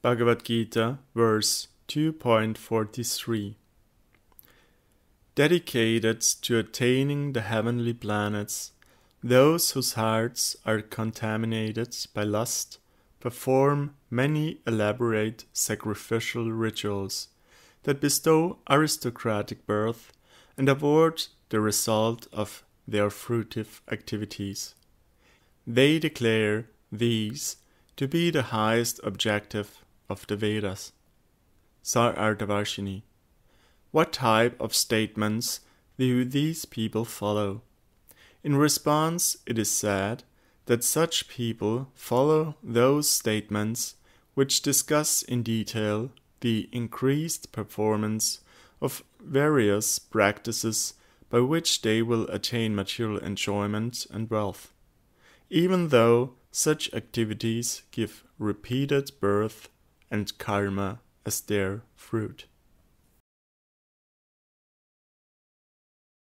Bhagavad Gita, verse 2.43. Dedicated to attaining the heavenly planets, those whose hearts are contaminated by lust perform many elaborate sacrificial rituals that bestow aristocratic birth and award the result of their fruitive activities. They declare these to be the highest objective of the Vedas. Sararthavarshini. What type of statements do these people follow? In response, it is said that such people follow those statements which discuss in detail the increased performance of various practices by which they will attain material enjoyment and wealth, even though such activities give repeated birth and karma as their fruit.